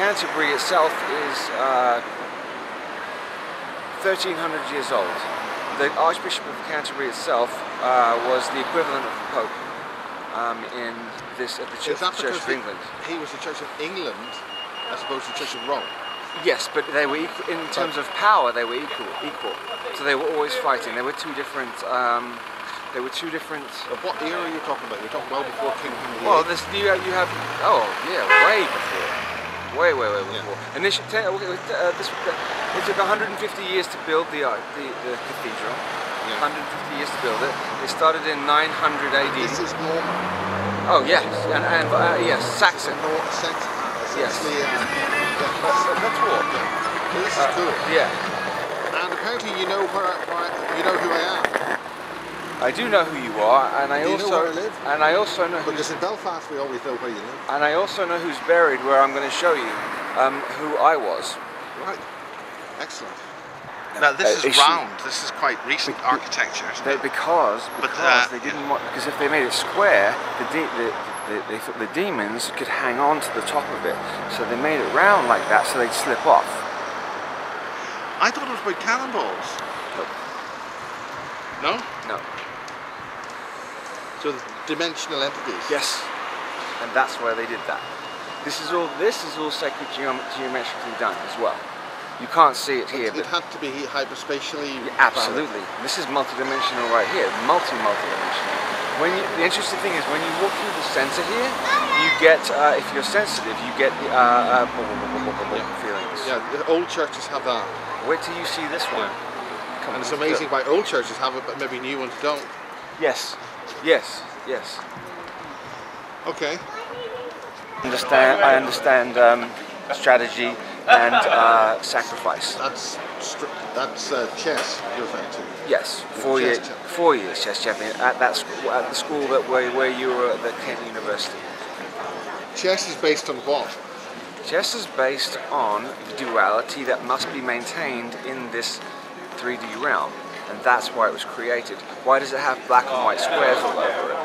Canterbury itself is uh, 1300 years old. The Archbishop of Canterbury itself uh, was the equivalent of the Pope um, in this at the Church, Church of he- England. He was the Church of England as opposed to the Church of Rome. Yes, but they were equal, in terms of power. They were equal. Equal. So they were always fighting. They were two different. Um, they were two different. Of what era are you talking about? You're talking well before King Henry Well, this you, you have. Oh yeah, way before. Way, way, way Yeah. before. Initially, uh, this, uh, it took 150 years to build the uh, the, the cathedral. Yeah. 150 years to build it. It started in 900 AD. This is Norman. oh yes, and, and uh, yes, Saxon. Nor- sex, Yes. essentially, uh, yeah, That's, that's war. yeah. This is Uh, cool. Yeah. And apparently you know where, where you know who I am. I do know who you are, and I Do you know also where I live? and I also know who's Because in Belfast we always know where you live. and I also know who's buried. Where I'm going to show you um, who I was. Right. Excellent. Now this Uh, is is she- round. This is quite recent architecture. isn't They, it? because But, because uh, they didn't want because if they made it square, the, de- the, the they thought the demons could hang on to the top of it. So they made it round like that, so they'd slip off. I thought it was about cannonballs. No? No. So the dimensional entities. Yes. And that's where they did that. This is all. This is all sacred geom- geometrically done as well. You can't see it here, It, it had to be hyperspatially. Yeah, absolutely. This is multi-dimensional right here, multi multi-dimensional. When you, the interesting thing is when you walk through the center here, you get, uh, if you're sensitive, you get the uh, uh, Yeah. feelings. Yeah, the old churches have that. Wait till you see this one. Come And it's amazing why old churches have it, but maybe new ones don't. Yes, yes, yes. Okay. Understand? I understand um, strategy and uh, sacrifice. That's that's uh, chess you're referring to. Yes, four years, champion. four years chess champion at that school, at the school that where, where you were at the Kent University. Chess is based on what? Chess is based on the duality that must be maintained in this 3D realm, and that's why it was created. Why does it have black and white squares all over it?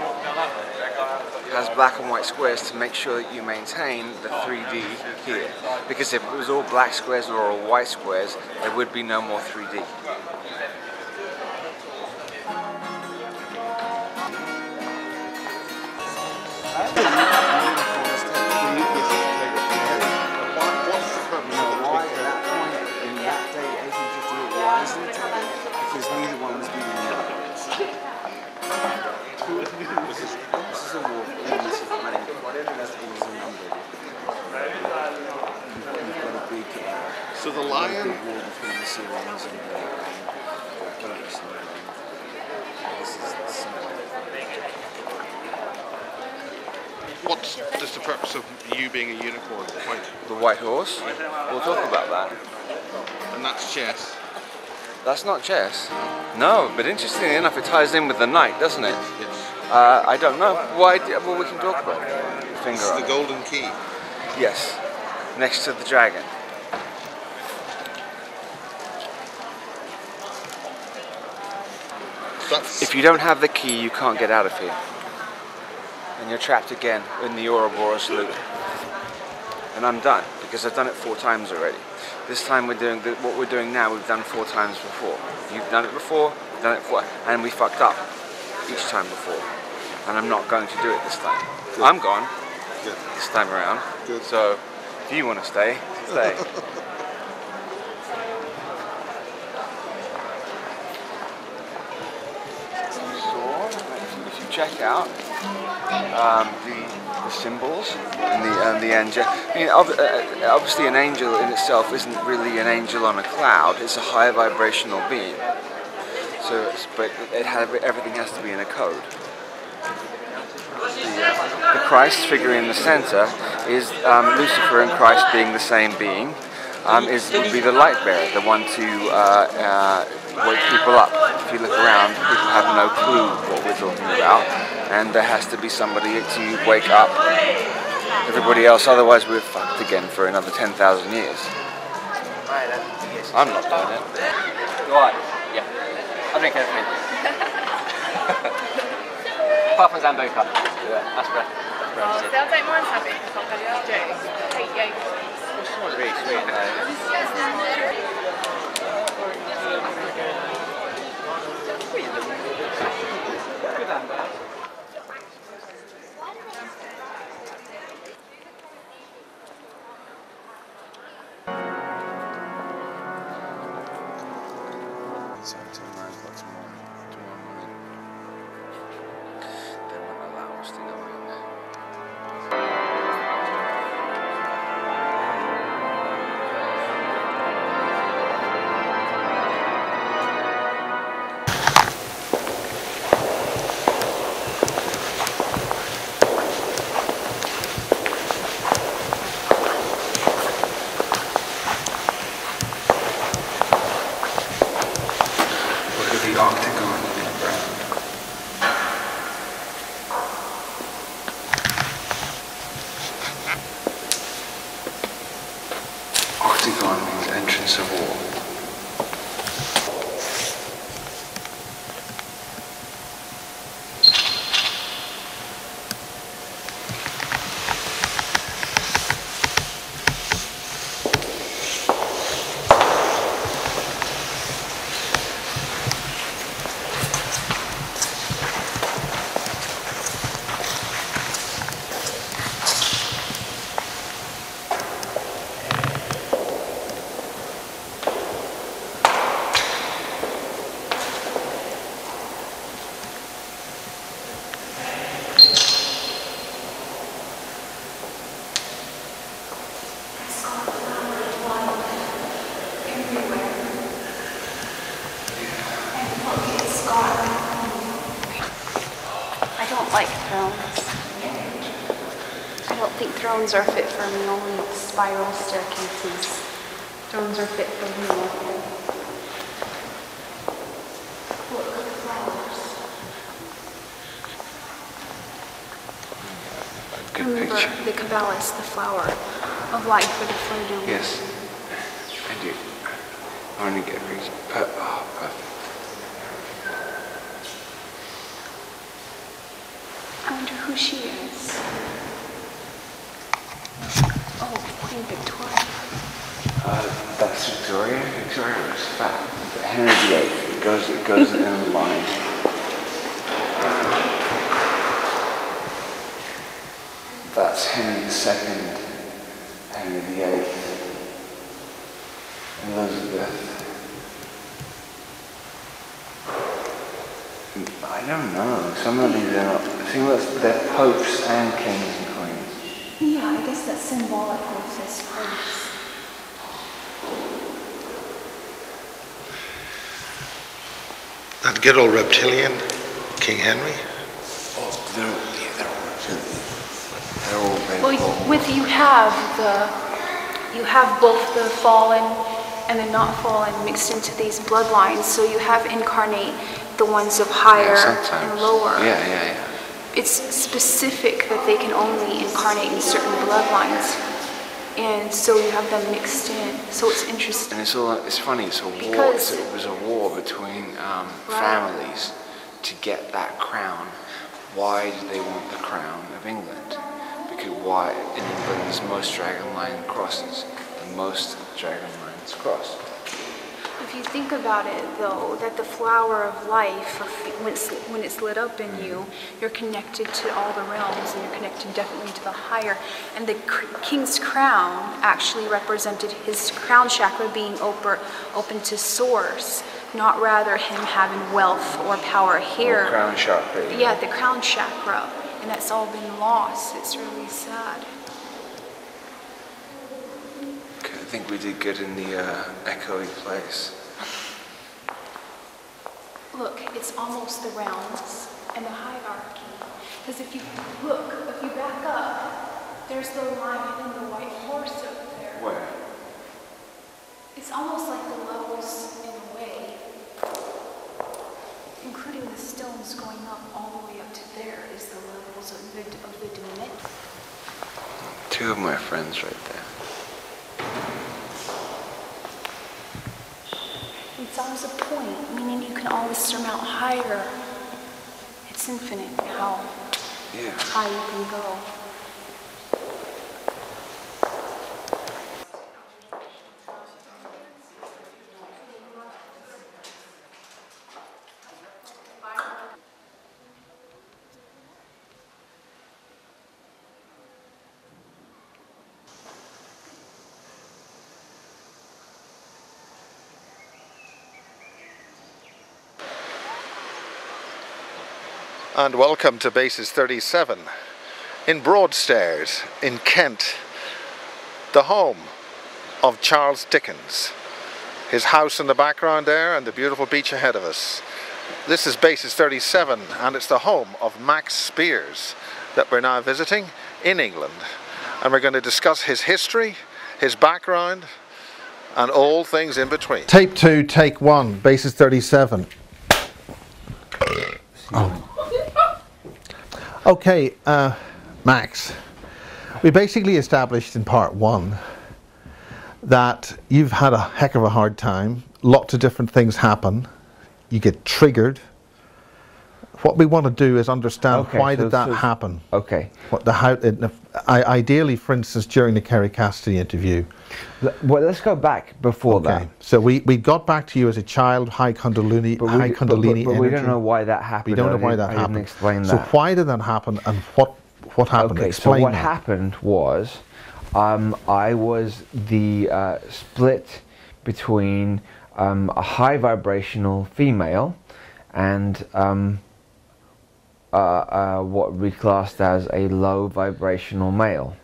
It has black and white squares to make sure that you maintain the 3D here. Because if it was all black squares or all white squares, there would be no more 3D. What's is the symbol. What's just the purpose of you being a unicorn? Point. The white horse. We'll talk about that. and that's chess. That's not chess. No, but interestingly enough, it ties in with the knight, doesn't it? It's, Uh, I don't know. Why? d- Well, we can talk about it. Finger it's on the golden key. Yes, next to the dragon. That's If you don't have the key, you can't get out of here. And you're trapped again in the Ouroboros loop. And I'm done, because I've done it four times already. This time we're doing, the, what we're doing now, we've done four times before. You've done it before, done it before, and we fucked up each time before. And I'm not going to do it this time. I'm gone good. this time around. Good. So, if you want to stay, stay. check out um, the, the symbols and the and the angel, I mean, uh, obviously an angel in itself isn't really an angel on a cloud. It's a high vibrational being. So, but it has, everything has to be in a code. The, uh, the Christ figure in the center is um, Lucifer and Christ being the same being. Um, is would be the light bearer, the one to uh, uh, wake people up. If you look around, people have no clue what we're talking about, and there has to be somebody to wake up everybody else. Otherwise, we're fucked again for another ten thousand years. I'm not doing it. You are? Yeah. I'll drink everything. apart from Sambuca. That's breath. That's Oh, breath. see, I don't mind having it because I'm going to do. Hate Jaeger. It's not really sweet though. Spiral staircases. Thrones are fit for me. The flowers. Good Remember picture. the Cabbalas, the flower of life for the fleur de. Yes, I do. I want to get a picture. Per- oh, perfect. I wonder who she is. Oh, Queen Victoria. Uh, that's Victoria. Victoria was fat. Henry VIII. It goes, it goes in the line. That's Henry II, Henry VIII, Elizabeth. I don't know. Some of these are not. Them, they're popes and kings. Yeah, I symbolic of this place. That good old reptilian, King Henry. Oh, they're, yeah, they're all reptilian. They're all very Well, with you have the, you have both the fallen and the not fallen mixed into these bloodlines. So you have incarnate the ones of higher yeah, and lower. Yeah, yeah, yeah. It's specific that they can only incarnate in certain bloodlines. And so you have them mixed in. So it's interesting. And it's all, it's funny, it's a war, it's, it was a war between um, Right. families to get that crown. Why do they want the crown of England? Because why, in England there's most dragon line crosses, the most dragon lines crossed. If you think about it, though, that the flower of life, when it's, when it's lit up in you, you're connected to all the realms, and you're connected definitely to the higher. And the king's crown actually represented his crown chakra being open, open to source, not rather him having wealth or power here. Crown chakra. Yeah, the crown chakra, and that's all been lost. It's really sad. Okay, I think we did good in the uh, echoey place. Look, it's almost the rounds and the hierarchy. Because if you look, if you back up, there's the lion and the white horse over there. Where? It's almost like the levels in a way, including the stones going up all the way up to there is the levels of the, of the dimension. Two of my friends right there. It's always a point, meaning you can always surmount higher. It's infinite how Yeah. high you can go. And welcome to Bases 37 in Broadstairs in Kent, the home of Charles Dickens. His house in the background there and the beautiful beach ahead of us. This is Bases 37 and it's the home of Max Spiers that we're now visiting in England. And we're going to discuss his history, his background, and all things in between. Tape 2, take 1, Bases 37. Okay, uh, Max, we basically established in part one that you've had a heck of a hard time. Lots of different things happen. You get triggered. What we want to do is understand Okay, why so- did that so- happen. Okay. What the how? It, I, ideally, for instance, during the Kerry Cassidy interview. Well, let's go back before Okay. that. So we, we got back to you as a child, high Kundalini, But high we, but, Kundalini but, but we don't know why that happened. We don't know why that I happened. didn't explain so why did that happen, and what what happened? Okay, Explain so what that. happened was um, I was the uh, split between um, a high vibrational female and um, uh, uh, what we classed as a low vibrational male.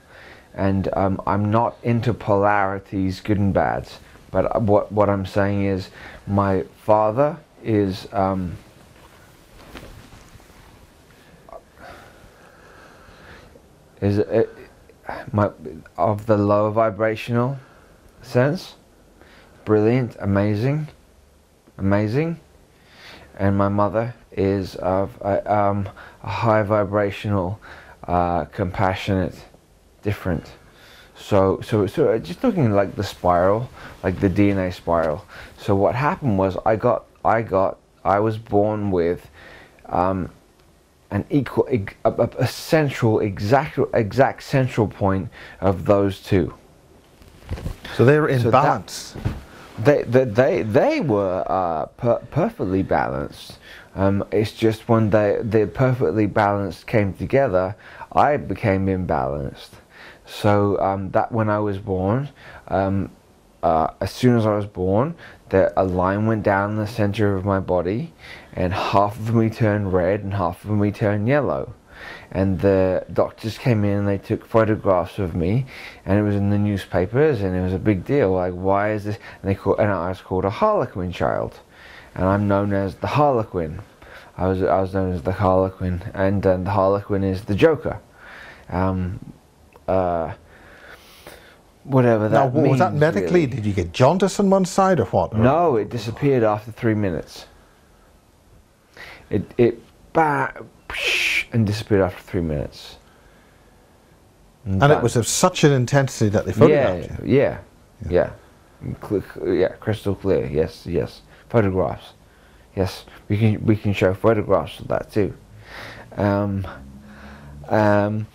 And um, I'm not into polarities, good and bads. But uh, what, what I'm saying is, my father is um, is uh, my of the low vibrational sense brilliant amazing amazing and my mother is of a, um, a high vibrational uh, compassionate different. So so so uh, just looking like the spiral like the dna spiral. So what happened was i got i got i was born with um, an equal a, a, a central exact exact central point of those two. So they were in So that- balance. they they they, they were uh, per- perfectly balanced um, it's just when they the perfectly balanced came together. I became imbalanced. So um, that when i was born um, uh, as soon as i was born the, a line went down the center of my body and half of me turned red and half of me turned yellow. And the doctors came in and they took photographs of me and it was in the newspapers and it was a big deal. Like why is this? And they called and I was called a harlequin child and I'm known as the harlequin I was I was known as the harlequin and uh, the harlequin is the joker um, uh, whatever Now, that what was that medically? really. Did you get jaundice on one side or what? Or- No, it disappeared after three minutes. It it ba- and disappeared after three minutes. And it that- was of such an intensity that they yeah, you. yeah, yeah, cl- yeah, crystal clear. Yes, yes, photographs. Yes, we can we can show photographs of that too. Um, um,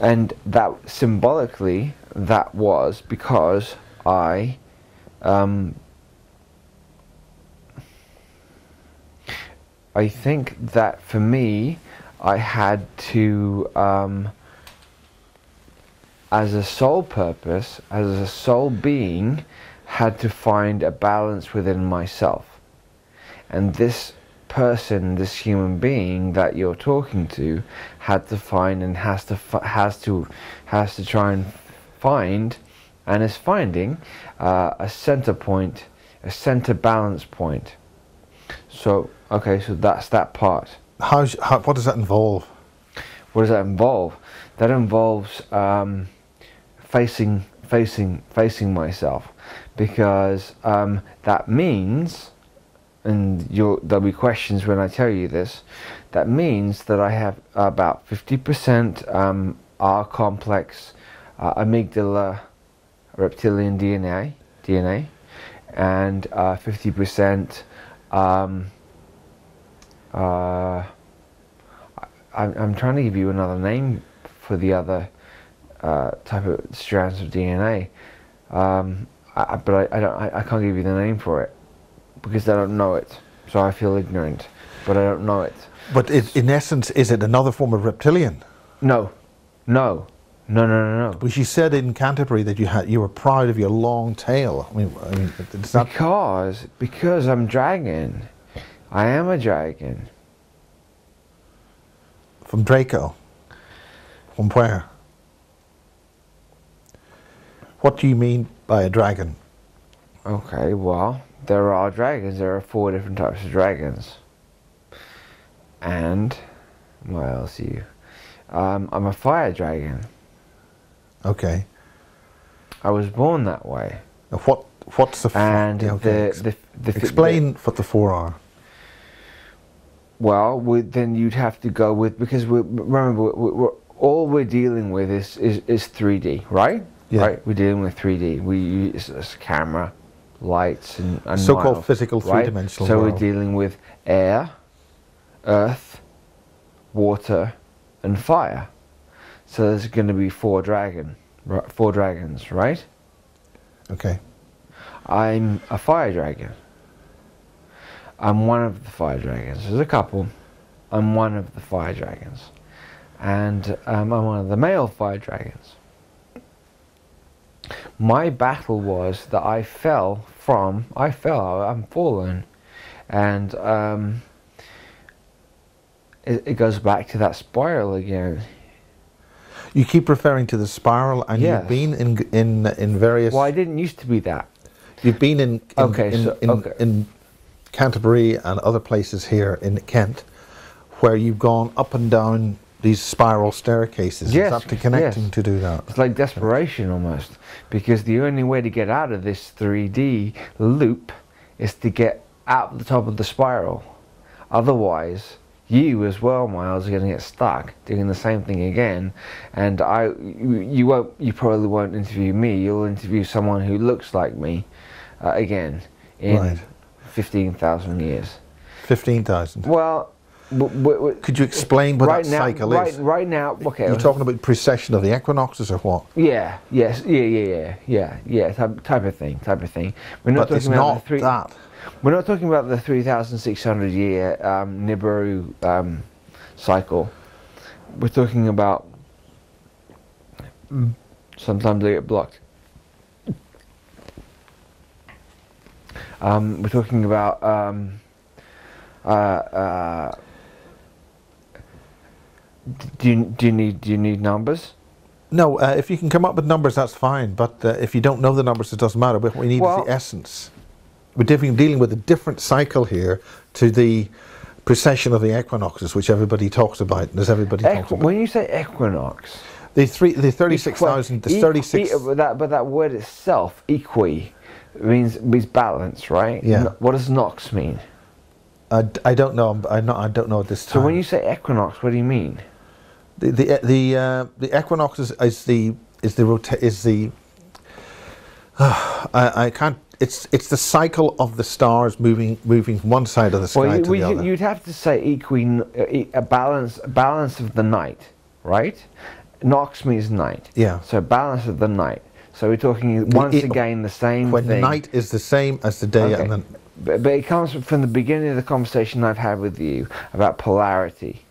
and that symbolically, that was because I um, I think that for me, I had to, um, as a soul purpose, as a soul being, had to find a balance within myself. And this person, this human being that you're talking to, had to find and has to fi- has to has to try and find, and is finding uh, a center point, a center balance point. So okay, so that's that part. How's, how, what does that involve? What does that involve? That involves um, facing, facing, facing myself, because um, that means, and there'll be questions when I tell you this. That means that I have about fifty percent um, R complex uh, amygdala reptilian DNA, DNA, and uh, fifty percent. Um, uh, I'm, I'm trying to give you another name for the other uh, type of strands of DNA, um, I, I- but I, I don't. I, I can't give you the name for it because I don't know it. So I feel ignorant, but I don't know it. But it, in essence, is it another form of reptilian? No, no, no, no, no, no. Because you said in Canterbury that you had you were proud of your long tail. I mean, I mean it's not. Because because I'm dragon. I am a dragon. From Draco. From where? What do you mean by a dragon? Okay, well, there are dragons. There are four different types of dragons. And what else are you? Um, I'm a fire dragon. Okay. I was born that way. Now what what's the And yeah, okay, the, ex- the, the explain what the four are. Well, we, then you'd have to go with because we remember we, we're, all we're dealing with is, is, is 3D, right? Yeah. Right. We're dealing with 3D. We use this camera, lights, and, and So-called miles, physical three-dimensional So world. we're dealing with air, earth, water, and fire. So there's going to be four dragon, four dragons, right? Okay. I'm a fire dragon. I'm one of the fire dragons. There's a couple. I'm one of the fire dragons. And um, I'm one of the male fire dragons. My battle was that I fell from, I fell, I'm fallen. And um, it, it goes back to that spiral again. You keep referring to the spiral, and Yes. you've been in in in various. Well, I didn't used to be that. You've been in in, Okay, in, so- in, okay. in Canterbury and other places here in Kent, where you've gone up and down these spiral staircases. Yes, Is that to connecting yes. to do that? It's like desperation almost, because the only way to get out of this 3D loop is to get out the top of the spiral. Otherwise, you as well, Miles, are going to get stuck doing the same thing again. And I, you, won't, you probably won't interview me. You'll interview someone who looks like me uh, again in Right. 15,000 years. Fifteen thousand. Well, w- Could you explain what right that now, cycle right, is? right now, okay. You're talking about precession of the equinoxes or what? Yeah, yes, yeah, yeah, yeah, yeah, yeah, type, type of thing, type of thing. We're not But it's talking about not the three. that. We're not talking about the 3,600 year um, Nibiru um, cycle. We're talking about. Sometimes they get blocked. Um, we're talking about. Um, uh, uh, do you, do you need do you need numbers? No, uh, if you can come up with numbers, that's fine. But uh, if you don't know the numbers, it doesn't matter. What we need Well- is the essence. We're dealing, dealing with a different cycle here to the precession of the equinoxes, which everybody talks about. Does everybody talks about? when you say equinox, The three, the thirty-six thousand, the thirty-six. e- but that, but that word itself, equi, means means balance, right? Yeah. No- what does nox mean? I, I don't know. I'm not. I don't know at this time. So when you say equinox, what do you mean? The the the, uh, the equinox is, is the is the rota- is the. I, I can't. It's it's the cycle of the stars moving moving from one side of the sky Well, you, to the other. you'd have to say equine uh, a balance, balance of the night, right? Nox means night. Yeah. So balance of the night. So we're talking once e- again the same when thing. night is the same as the day, Okay. and then But, but it comes from the beginning of the conversation I've had with you about polarity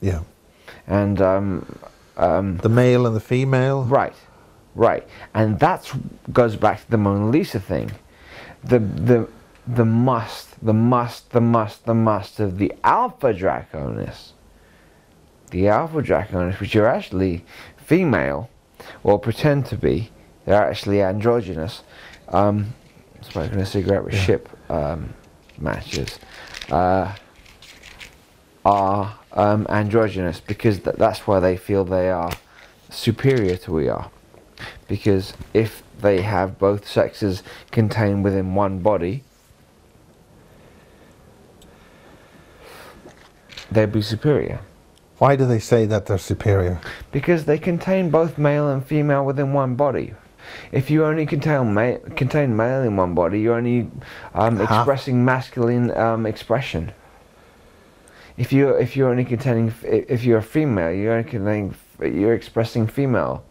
yeah, and um, um, the male and the female. Right, right, and that goes back to the Mona Lisa thing. The the the must, the must, the must, the must of the Alpha Draconis. The Alpha Draconis, which are actually female, or pretend to be, they're actually androgynous. Um, smoking a cigarette with ship um, matches. Uh, are um, androgynous because th- that's why they feel they are superior to we are. Because if they have both sexes contained within one body, they'd be superior. Why do they say that they're superior? Because they contain both male and female within one body. If you only contain, ma- contain male in one body, you're only um, expressing masculine um, expression. If you if you're only containing if you're a female, you're only containing you're expressing female.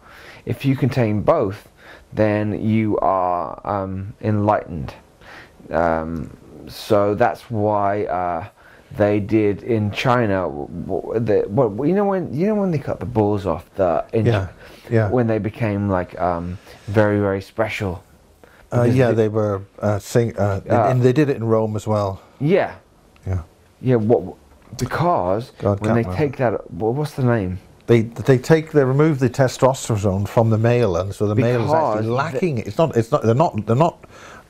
If you contain both, then you are um, enlightened. Um, so that's why uh, they did in China. The, what you know when you know when they cut the balls off the Yeah, yeah. when they became like um, very very special. Uh, yeah, the- they were uh, sing, uh, Uh, and they did it in Rome as well. Yeah, Yeah, yeah. What because God, when they take that, what, what's the name? they they take they remove the testosterone from the male, and so the male is Because actually the- lacking. it's not. It's not. They're not. They're not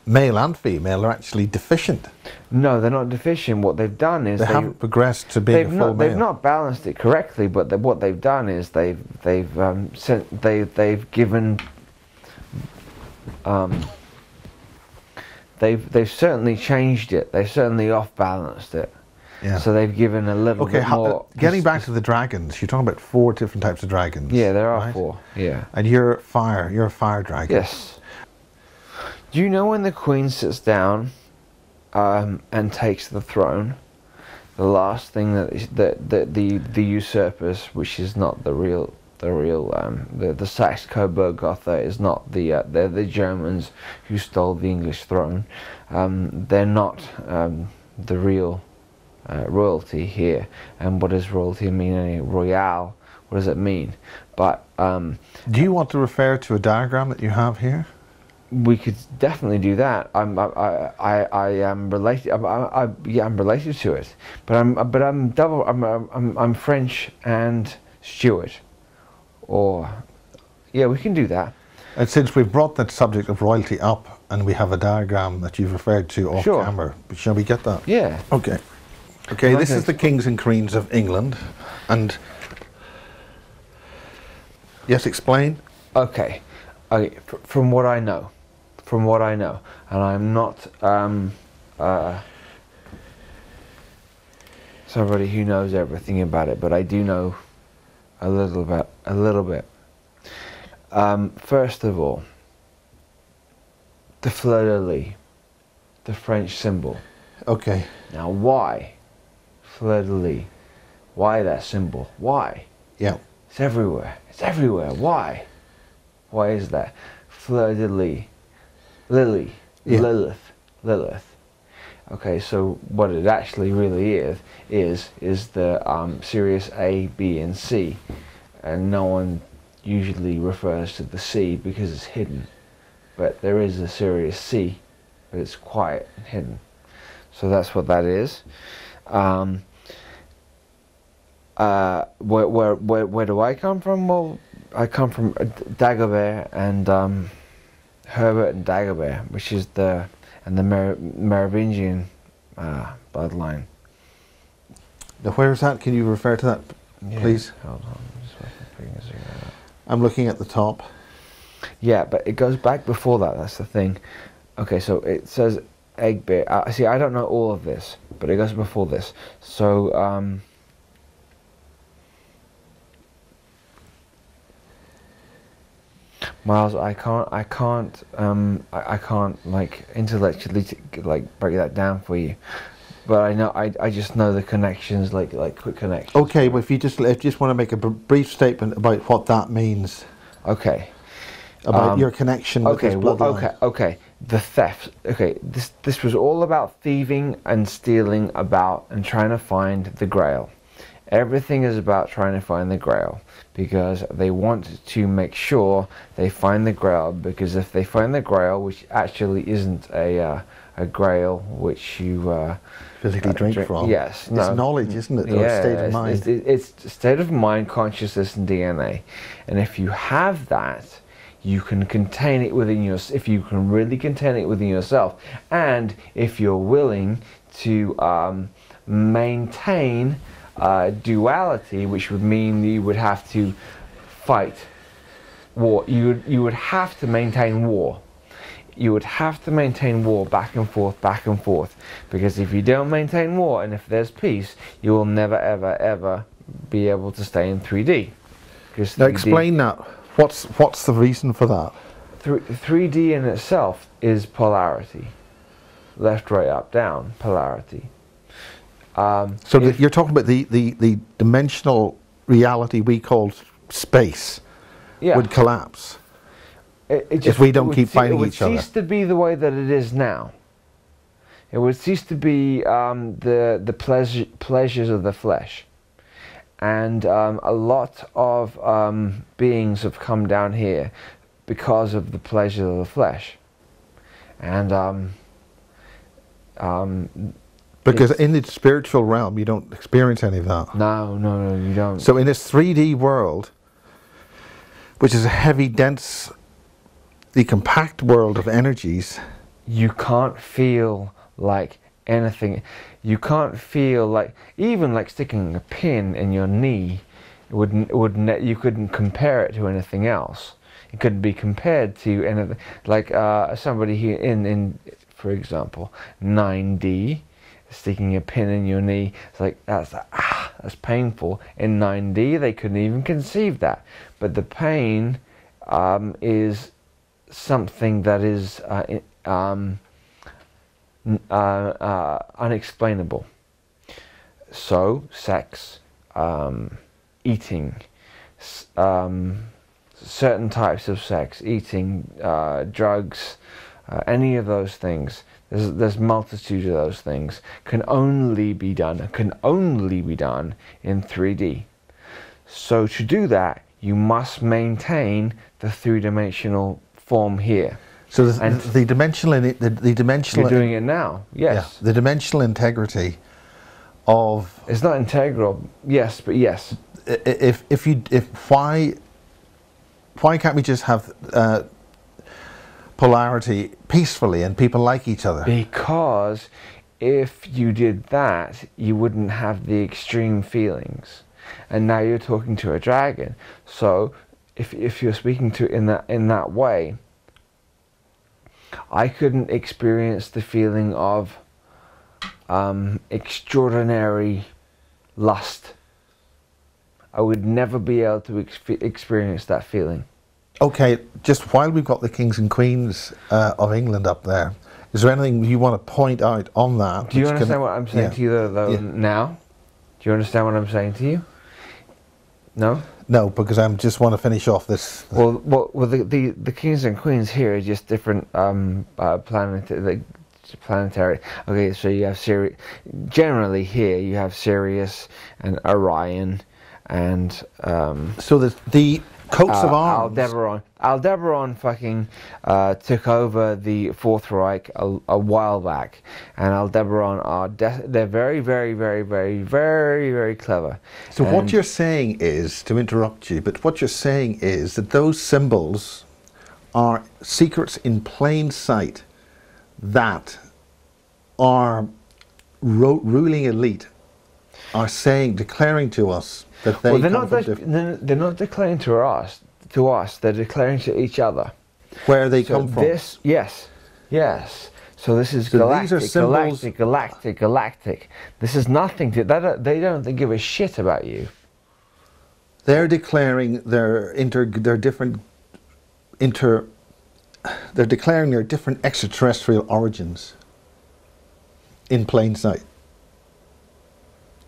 male and female. They're actually deficient. No, they're not deficient. What they've done is They they've- haven't progressed to being they've full not male. they've not balanced it correctly, but they, what they've done is they've they've um, sent they they've given um, they've they've certainly changed it. They've certainly off balanced it. Yeah. So they've given a little okay, bit ho- more. uh, getting back to the dragons, you're talking about four different types of dragons. yeah, there are right? four. Yeah. And you're fire. You're a fire dragon. Yes. Do you know when the queen sits down um, and takes the throne? The last thing that is, that that the the usurpers, which is not the real the real um, the the Saxe Coburg Gotha is not the uh, they're the Germans who stole the English throne. Um, they're not um, the real uh, royalty here. And what does royalty mean? Any royale? What does it mean? But um, Do you want to refer to a diagram that you have here? we could definitely do that. I'm, I, I, I, I am related. I'm, I, I, yeah, I'm related to it, but I'm, but I'm double. I'm, I'm, I'm French and Stuart, or yeah, we can do that. And since we've brought that subject of royalty up, and we have a diagram that you've referred to off Sure. camera, shall we get that? Yeah. Okay. Okay, this is the kings and queens of England, and yes, explain. Okay. Okay. Fr- from what I know, from what I know, and I'm not um, uh, somebody who knows everything about it, but I do know a little bit. A little bit. Um, first of all, the fleur de lis, the French symbol. Okay. Now, why fleur de lis? Why that symbol? Why? Yeah. It's everywhere. It's everywhere. Why? Why is that? Fleur de lis. Lily. Yeah. Lilith. Lilith. Okay, so what it actually really is is is the um, Sirius A, B, and C, and no one usually refers to the C because it's hidden, but there is a Sirius C, but it's quiet and hidden. So that's what that is. Um, uh, where, where, where, where do I come from? Well, I come from Dagobert and um, Herbert and Dagobert, which is the and the Mer- Merovingian uh, bloodline. Now, where is that? Can you refer to that, Yeah, please? Hold on, I'm just fucking figuring this out. I'm looking at the top. Yeah, but it goes back before that. That's the thing. Okay, so it says Egbert. Uh, see, I don't know all of this, but it goes before this. So, um, Miles, I can't, I can't, um, I, I can't like intellectually like break that down for you. But I know, I, I just know the connections, like like quick connections. Okay, well, if you just if you just want to make a br- brief statement about what that means Okay. about Um, your connection with Okay, well, okay, okay. The theft. Okay, this this was all about thieving and stealing about and trying to find the Grail. Everything is about trying to find the Grail because they want to make sure they find the Grail. Because if they find the Grail, which actually isn't a uh, a Grail, which you uh, Physically uh, drink from. Yes, It's no. knowledge, isn't it? Or state of it's- mind. It's, it's state of mind, consciousness, and DNA. And if you have that, you can contain it within your. If you can really contain it within yourself, and if you're willing to um, maintain uh, duality, which would mean you would have to fight war. You would, you would have to maintain war you would have to maintain war back and forth, back and forth. Because if you don't maintain war and if there's peace, you will never, ever, ever be able to stay in 3D. Because Now 3D explain that. What's what's the reason for that? Thr- 3D in itself is polarity. Left, right, up, down, polarity. Um, So if- you're talking about the, the, the dimensional reality we call space yeah. would collapse. It, it if we don't would keep fighting it would each other. cease to be the way that it is now. It would cease to be um, the the pleasure, pleasures of the flesh, and um, a lot of um, beings have come down here because of the pleasure of the flesh, and um, um, Because It's- in the spiritual realm, you don't experience any of that. no, no, no, you don't. So in this 3D world, which is a heavy, dense, the compact world of energies, you can't feel like anything. You can't feel like even like sticking a pin in your knee. Wouldn't would ne- you couldn't compare it to anything else. It couldn't be compared to anything like uh, somebody here in in for example 9D sticking a pin in your knee. It's like that's ah that's painful. In 9D they couldn't even conceive that. But the pain um, is something that is uh, um, uh, uh, unexplainable. So, sex, um, eating, um, certain types of sex, eating, uh, drugs, uh, any of those things. There's, there's multitude of those things can only be done can only be done in 3D. So to do that, you must maintain the three-dimensional form here. so the, And- the dimensional, in the, the dimensional, You're doing it now. yeah, Yes. the dimensional integrity of It's not integral. Yes, but yes. if if you if why why can't we just have uh, polarity peacefully and people like each other? Because if you did that, you wouldn't have the extreme feelings. And now you're talking to a dragon. So if if you're speaking to in that in that way, I couldn't experience the feeling of um, extraordinary lust. I would never be able to exp- experience that feeling. Okay, just while we've got the kings and queens uh, of England up there, is there anything you want to point out on that? Do you which can- understand what I'm saying yeah. to you though, though Yeah. now? Do you understand what I'm saying to you? No? No, because I just want to finish off this. Well, well, well the, the, the kings and queens here are just different um, uh, planetary, like, planetary. Okay, so you have Sirius. Generally, here you have Sirius and Orion and um, So the the coats of uh, arms. Aldebaran. Aldebaran fucking uh, took over the Fourth Reich a, a while back, and Aldebaran are they're very, very, very, very, very, very clever. So what you're saying is, to interrupt you, but what you're saying is that those symbols are secrets in plain sight that our ro- ruling elite are saying, declaring to us that they well, they're not de- they're, not declaring to us to us. They're declaring to each other. where they So come from. This, yes, yes. So this is So galactic, are galactic, galactic, galactic. This is nothing to. They don't, they don't give a shit about you. They're declaring their inter their different inter they're declaring their different extraterrestrial origins in plain sight.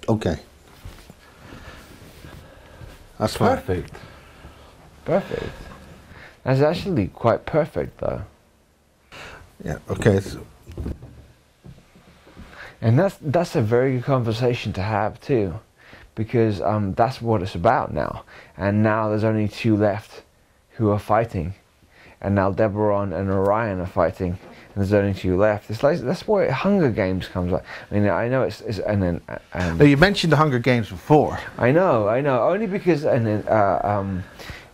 Okay. That's. Perfect. Perfect. That's actually quite perfect, though. Yeah. Okay. So, And that's that's a very good conversation to have too, because um, that's what it's about now. And now there's only two left who are fighting, and now Aldebaran and Orion are fighting, and there's only two left. It's like that's why Hunger Games comes up. I mean, I know it's, it's and then and now you mentioned the Hunger Games before. I know, I know, only because and then uh, um,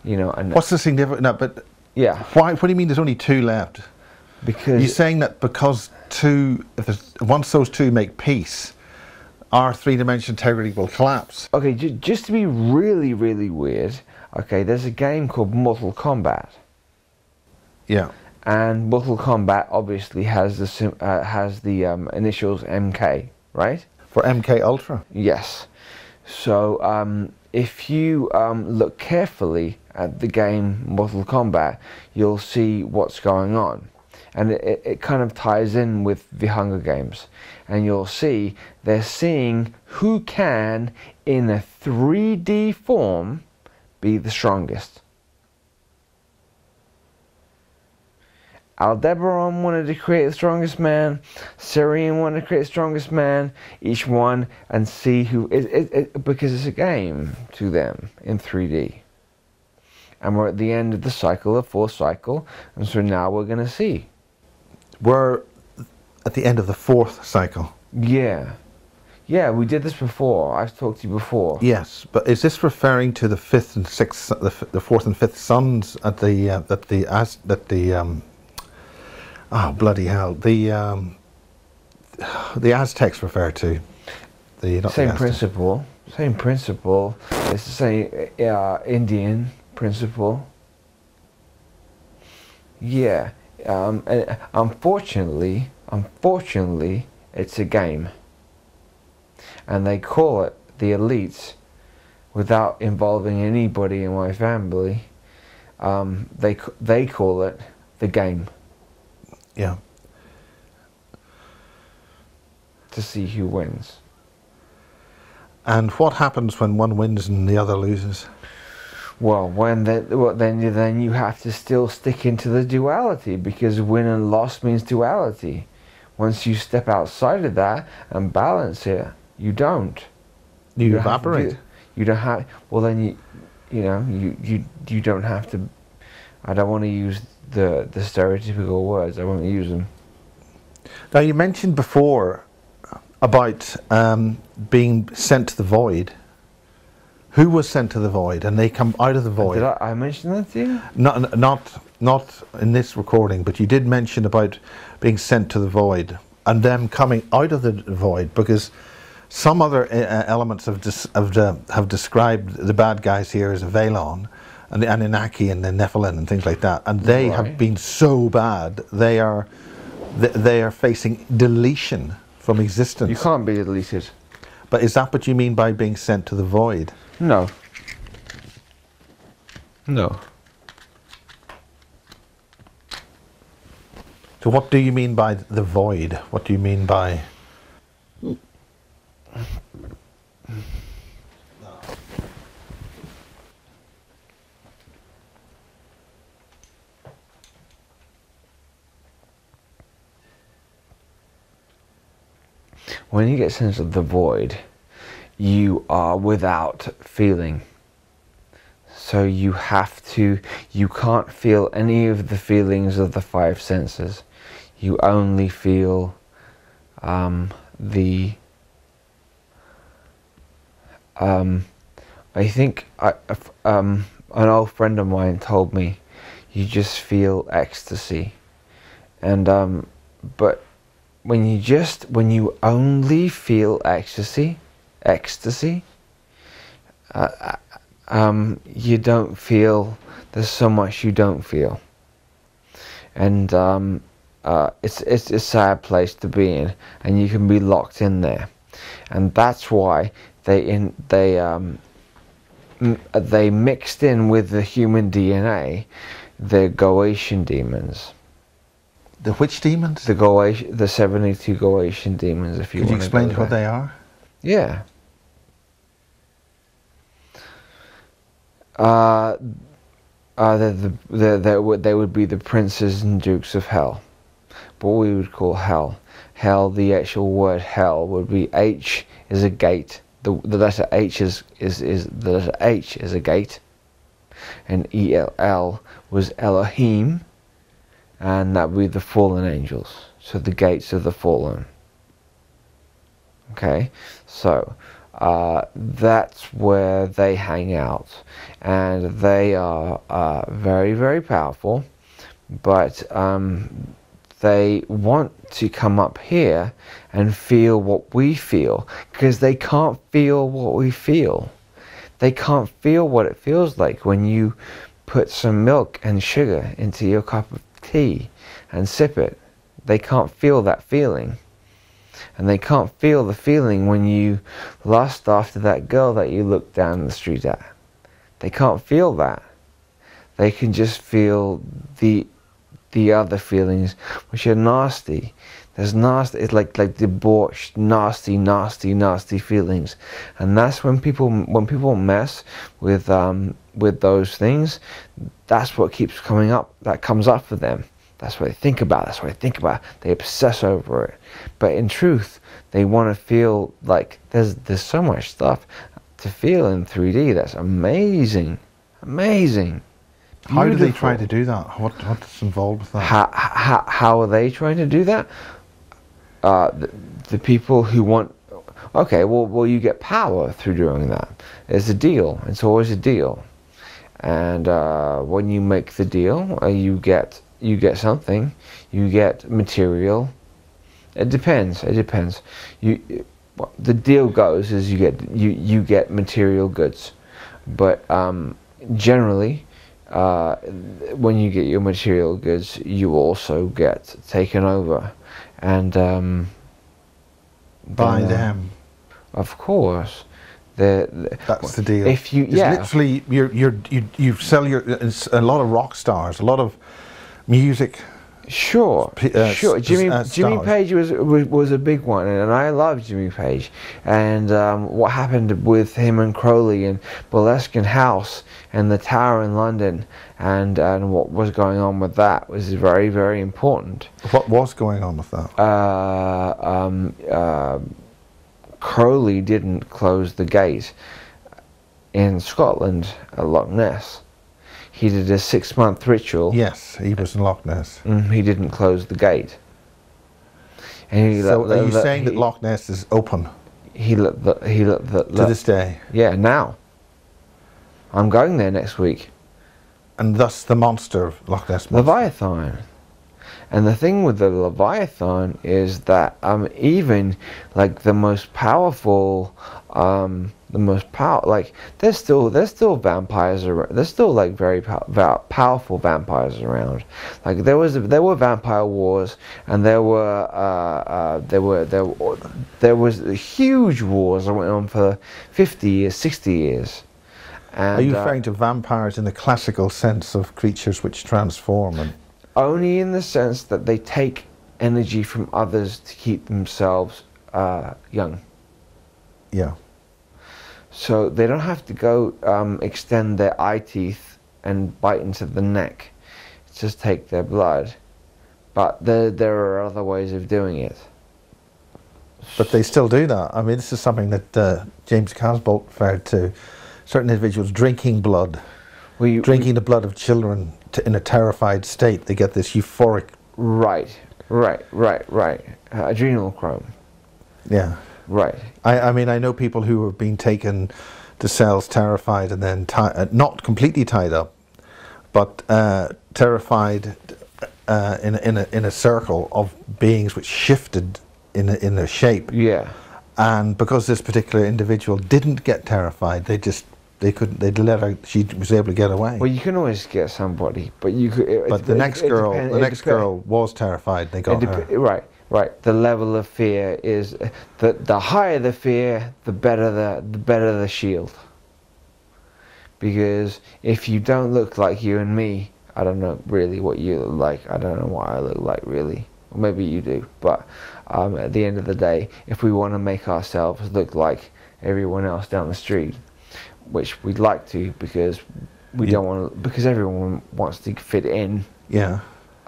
you know, and What's the significance? No, but yeah, why? What do you mean? There's only two left? because You're saying that because two, if once those two make peace, our three-dimensional integrity will collapse. Okay, j- just to be really, really weird, okay, there's a game called Mortal Kombat, Yeah. And Mortal Kombat obviously has the sim- uh, has the um, initials MK, right? For MK Ultra. Yes. So um, if you um, look carefully at the game Mortal Kombat, you'll see what's going on, and it, it, it kind of ties in with the Hunger Games. And you'll see they're seeing who can, in a 3D form, be the strongest. Aldebaran wanted to create the strongest man. Sirian wanted to create the strongest man. Each one and see who it, it, it, because it's a game to them in 3D. And we're at the end of the cycle, the fourth cycle, and so now we're going to see. We're at the end of the fourth cycle. Yeah, yeah, we did this before. I've talked to you before. Yes, but is this referring to the fifth and sixth, the, the fourth and fifth sons at the uh, that the as that the um, oh bloody hell the um, the Aztecs refer to the not the Same Aztecs. principle. Same principle. It's the same uh, Indian principle. Yeah. Um, unfortunately, unfortunately, it's a game, and they call it the elites, without involving anybody in my family. Um, they they call it the game Yeah. to see who wins. And what happens when one wins and the other loses? Well, when the, well, then you- then you have to still stick into the duality because win and loss means duality. Once you step outside of that and balance it, you don't. You, don't evaporate. do- you don't have. Well, then you, you know, you you you don't have to. I don't want to use the the stereotypical words. I won't use them. Now you mentioned before about um, being sent to the void. Who was sent to the void, and they come out of the void? Did I, I mention that to you? Not, not, not in this recording, but you did mention about being sent to the void and them coming out of the void because some other uh, elements have, dis- have, uh, have described the bad guys here as a Valon and the Anunnaki and the Nephilim and things like that, and they Right. have been so bad they are they are facing deletion from existence. You can't be deleted. But is that what you mean by being sent to the void? No. No. So what do you mean by the void? What do you mean by mm. When you get sense of the void, you are without feeling. So you have to, you can't feel any of the feelings of the five senses. You only feel um, the. Um, I think I, um, an old friend of mine told me, you just feel ecstasy, and um, but when you just when you only feel ecstasy, ecstasy, uh, um, you don't feel. There's so much you don't feel, and um, uh, it's it's a sad place to be in, and you can be locked in there, and that's why they in they um, they mixed in with the human DNA, the Goetian demons the which demons? the Goetian, the 72 Goetian demons, if you Could you want to explain what they are? Yeah. Uh, uh, the, they're, they're, would- they would be the princes and dukes of hell. What we would call hell. Hell, the actual word hell would be H is a gate. The, the letter H is, is, is the letter H is a gate. And E L L was Elohim, and that would be the fallen angels. So the gates of the fallen. Okay, so uh, that's where they hang out, and they are uh, very, very powerful, but um, they want to come up here and feel what we feel because they can't feel what we feel. They can't feel what it feels like when you put some milk and sugar into your cup of tea and sip it. They can't feel that feeling and they can't feel the feeling when you lust after that girl that you looked down the street at. They can't feel that. They can just feel the the other feelings, which are nasty. There's nasty. It's like like debauched, nasty, nasty, nasty feelings, and that's when people when people mess with um, with those things. That's what keeps coming up. That comes up for them. That's what they think about. That's what they think about. They obsess over it. But in truth, they want to feel like there's there's so much stuff to feel in 3D. That's amazing, amazing. How do they try to do that? What what's involved with that? How, how, how are they trying to do that? Uh, the, the people who want. Okay, well, well, you get power through doing that. It's a deal. It's always a deal. And uh, when you make the deal, uh, you get you get something. You get material. It depends. It depends. You the deal goes is you get you you get material goods, but um, generally, uh, when you get your material goods, you also get taken over, and um, By then, uh, them. Of course, the, the That's the deal. If you It's yeah, literally you're, you're, you you sell your a lot of rock stars, a lot of music. Sure, uh, sure. Jimmy uh, Jimmy. Page was, was was a big one, and I love Jimmy Page. And um, what happened with him and Crowley and Boleskine House and the Tower in London, and and what was going on with that was very very important. What was going on with that? Uh, um, uh, Crowley didn't close the gate in Scotland at Loch Ness. He did a six month ritual. yes, he was in Loch Ness. Mm, he didn't close the gate. And he So let- are you let- saying he, that Loch Ness is open he let the he let the to let- this day, yeah now. I'm going there next week. and thus the monster of Loch Ness? monster? Leviathan. And the thing with the Leviathan is that um, even like the most powerful, um, the most power, like there's still there's still vampires around. There's still like very pow- va- powerful vampires around. Like there was there were vampire wars, and there were uh, uh, there were there were, there was huge wars that went on for 50 years, 60 years. And, Are you uh, referring to vampires in the classical sense of creatures which transform? And only in the sense that they take energy from others to keep themselves uh, young. Yeah, So they don't have to go um, extend their eye teeth and bite into the neck. Just take their blood. But there, there are other ways of doing it. but they still do that. I mean, this is something that uh, James Casbolt referred to. Certain individuals drinking blood, Well, you, drinking the blood of children in a terrified state. They get this euphoric. Right, right, right, right. Uh, adrenochrome. Yeah. Right. I, I mean, I know people who have been taken to cells terrified and then uh, not completely tied up, but uh, terrified uh, in, a- in, a, in a circle of beings which shifted in a, in their shape. Yeah. And because this particular individual didn't get terrified, they just they couldn't. They let her. She was able to get away. Well, you can always get somebody, but you could. it- but it- the next it girl, the next girl was terrified. They got her. Right, right. The level of fear is the the higher the fear, the better the the better the shield. Because if you don't look like you and me, I don't know really what you look like. I don't know what I look like really. Or maybe you do. But um, at the end of the day, if we want to make ourselves look like everyone else down the street, which we'd like to, because we Yeah. don't want to, because everyone wants to fit in Yeah.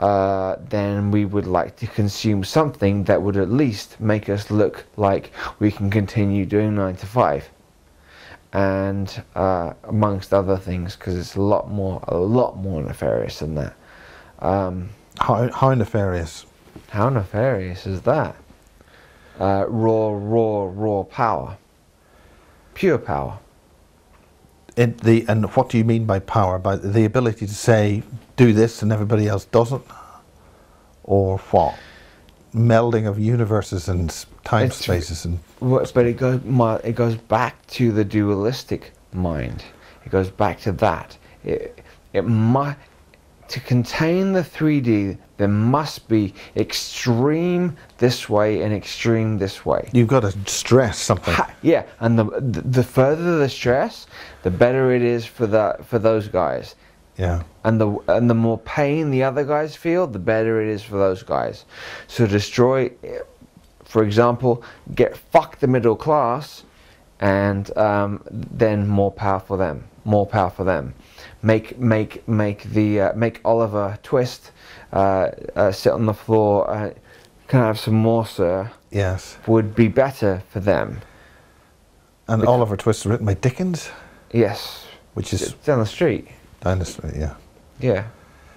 Uh, then we would like to consume something that would at least make us look like we can continue doing 9 to 5 and uh, amongst other things because it's a lot more a lot more nefarious than that. Um, How how nefarious. how nefarious is that? Uh, raw raw raw power. Pure power It, the and what do you mean by power? By the ability to say do this and everybody else doesn't, or what? Melding of universes and time It's- spaces and Well, but it goes it goes back to the dualistic mind. It goes back to that. It it mu- to contain the 3D there must be extreme this way and extreme this way. you've got to stress something. Ha- yeah, and the, the the further the stress, the better it is for the for those guys. Yeah. and the and the more pain the other guys feel, the better it is for those guys. So destroy, for example, get fuck the middle class, and um, then more power for them. More power for them. Make make make the uh, make Oliver Twist uh, uh, sit on the floor. Uh, can I have some more, sir? Yes. Would be better for them. And Oliver Twist is written by Dickens, Yes, which is down the street. down the street. Yeah. Yeah,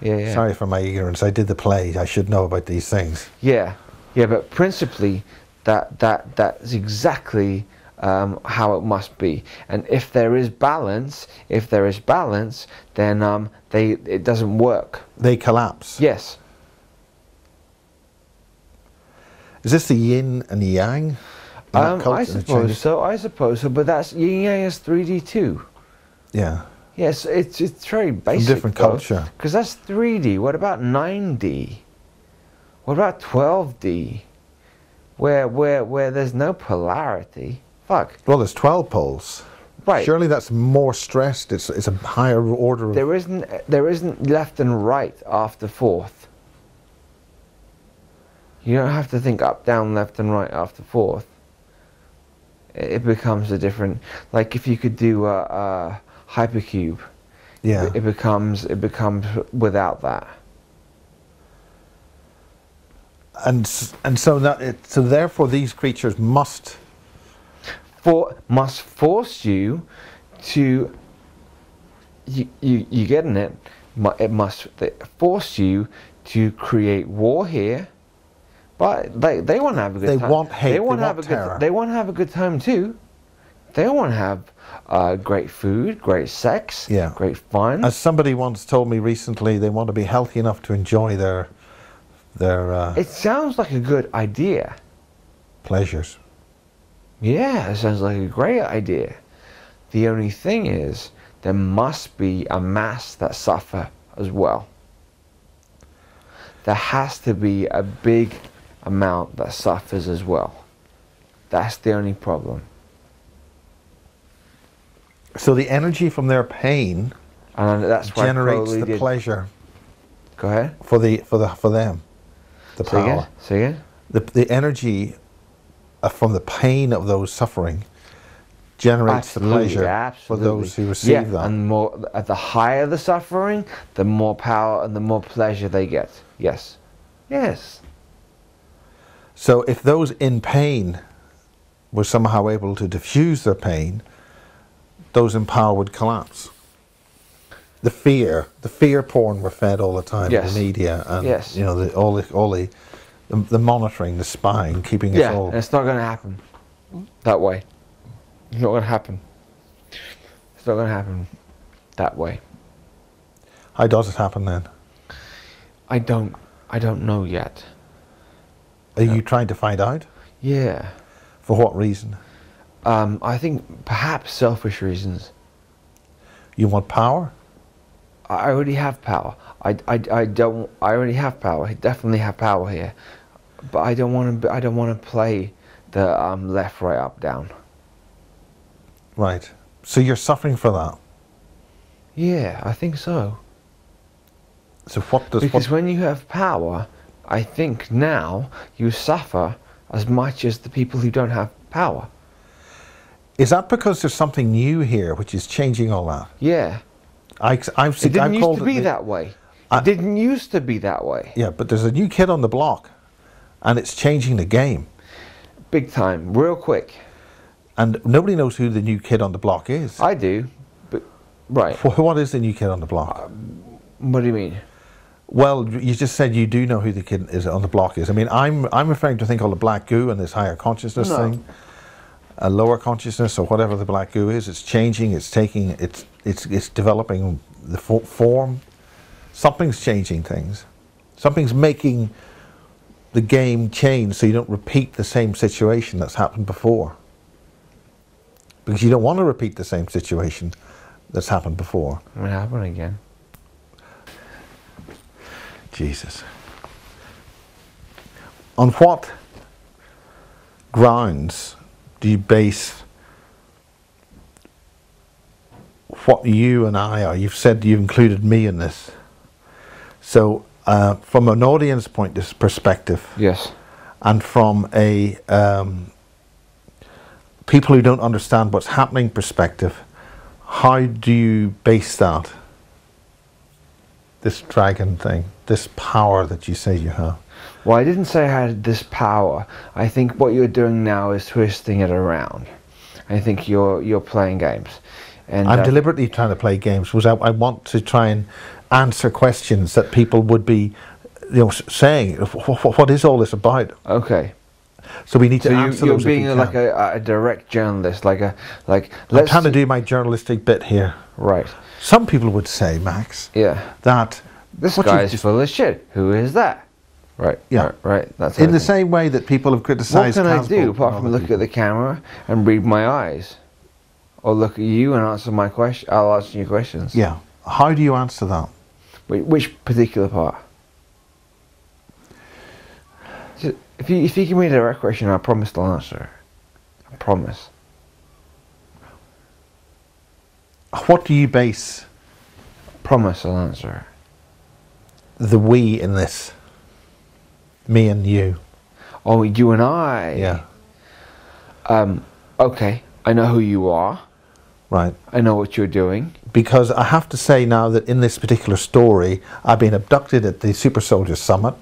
yeah, yeah. Sorry for my ignorance. I did the play. I should know about these things. Yeah, yeah, but principally, that that that's exactly um, how it must be. And if there is balance, if there is balance, then um, they it doesn't work. They collapse. Yes, Is this the yin and the yang? um, I suppose so. I suppose so. But that's yin yang is three D too. Yeah. Yes, it's it's very basic. different culture. Because that's three D. What about nine D? What about twelve D? Where where where there's no polarity. Fuck. Well, there's 12 poles. Right. Surely that's more stressed. It's, it's a higher order of. There isn't there isn't left and right after fourth. You don't have to think up, down, left, and right after fourth. It becomes a different. Like if you could do a, a hypercube, yeah. it becomes it becomes without that. and and so that it, so therefore these creatures must For must force you to. You you you getting it? It must force you to create war here. But they they want to have a good They time. want hate, They want they have want a good. They want to have a good time too. They want to have uh, great food, great sex, Yeah. great fun. as somebody once told me recently they want to be healthy enough to enjoy their their uh, it sounds like a good idea. pleasures Yeah, it sounds like a great idea. The only thing is, there must be a mass that suffer as well. There has to be a big amount that suffers as well. That's the only problem. so the energy from their pain And that's generates the did. pleasure Go ahead. for the for the for them the Say power again. Say again. the, the energy Uh, from the pain of those suffering generates the pleasure for those who receive yeah, that And more, at the higher the suffering, the more power and the more pleasure they get. Yes. Yes. So if those in pain were somehow able to diffuse their pain, those in power would collapse. The fear, the fear porn we're fed all the time in the media, and Yes. you know the, all the all the, the the monitoring, the spying, keeping us all. and it's not going to happen that way. It's not going to happen. It's not going to happen that way. How does it happen then? I don't. I don't know yet. Are you trying to find out? Yeah. For what reason? Um, I think perhaps selfish reasons. You want power? I already have power. I, I, I don't. I already have power. I definitely have power here, but I don't want to. I don't want to play the um, left, right, up, down. Right. So you're suffering for that. Yeah, I think so. So what does Because what, when you have power, I think now you suffer as much as the people who don't have power. is that because there's something new here which is changing all that? Yeah. I, I've It didn't I've used to be the- that way. I- It didn't used to be that way. Yeah, but there's a new kid on the block, and it's changing the game. Big time, real quick. And nobody knows who the new kid on the block is. I do, but right. Wh- what is the new kid on the block? Um, what do you mean? Well, you just said you do know who the kid is on the block is. I mean, I'm I'm referring to a thing called the black goo and this higher consciousness No. thing, a lower consciousness or whatever the black goo is. It's changing. It's taking. It's it's it's developing the fo- form. Something's changing things. Something's making the game change so you don't repeat the same situation that's happened before. Because you don't want to repeat the same situation that's happened before. It will happen again. Jesus. On what grounds do you base what you and I are. You've said you've included me in this. So, uh, from an audience point of perspective, Yes. and from a um, people who don't understand what's happening perspective, how do you base that? This dragon thing, this power that you say you have. Well, I didn't say I had this power. I think what you're doing now is twisting it around. I think you're you're playing games. And I'm uh, deliberately trying to play games because I, I want to try and answer questions that people would be, you know, saying. "Wh- wh- What is all this about? Okay. So we need to So you, answer you're those. if being like a, a direct journalist, like a like. I'm Let's trying to do my journalistic bit here. right. Some people would say, Max, Yeah. that This guy is full of shit. Who is that? Right. Yeah. Right. right. That's in the same way that people have criticised. What can I do apart from look people. at the camera and read my eyes, or look at you and answer my question? I'll answer your questions. Yeah. How do you answer that? Which, which particular part? Ju- If you if you give me a direct question, I promise I'll answer. I promise. What do you base Promise I'll answer. the we in this? Me and you. Oh, you and I. Yeah. Um. Okay. I know who you are. Right. I know what you're doing. Because I have to say now that in this particular story, I've been abducted at the Super Soldiers Summit,